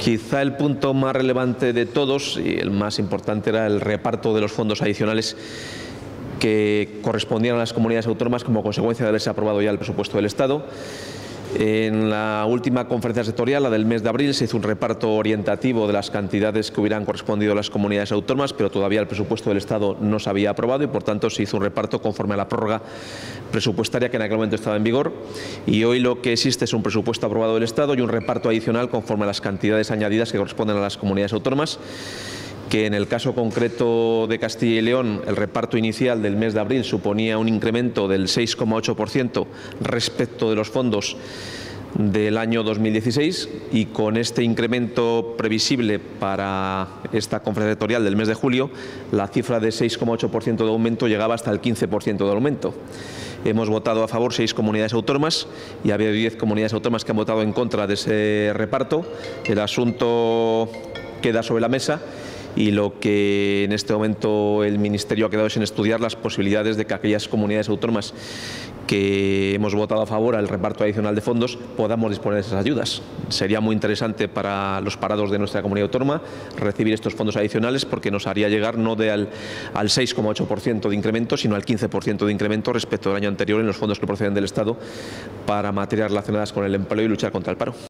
Quizá el punto más relevante de todos y el más importante era el reparto de los fondos adicionales que correspondían a las comunidades autónomas como consecuencia de haberse aprobado ya el presupuesto del Estado. En la última conferencia sectorial, la del mes de abril, se hizo un reparto orientativo de las cantidades que hubieran correspondido a las comunidades autónomas, pero todavía el presupuesto del Estado no se había aprobado y, por tanto, se hizo un reparto conforme a la prórroga presupuestaria que en aquel momento estaba en vigor. Y hoy lo que existe es un presupuesto aprobado del Estado y un reparto adicional conforme a las cantidades añadidas que corresponden a las comunidades autónomas que en el caso concreto de Castilla y León el reparto inicial del mes de abril suponía un incremento del 6,8% respecto de los fondos del año 2016 y con este incremento previsible para esta conferencia sectorial del mes de julio, la cifra de 6,8% de aumento llegaba hasta el 15% de aumento. Hemos votado a favor seis comunidades autónomas y ha habido diez comunidades autónomas que han votado en contra de ese reparto. El asunto queda sobre la mesa y lo que en este momento el Ministerio ha quedado es en estudiar las posibilidades de que aquellas comunidades autónomas que hemos votado a favor al reparto adicional de fondos podamos disponer de esas ayudas. Sería muy interesante para los parados de nuestra comunidad autónoma recibir estos fondos adicionales porque nos haría llegar no al, al 6,8% de incremento, sino al 15% de incremento respecto al año anterior en los fondos que proceden del Estado para materias relacionadas con el empleo y luchar contra el paro.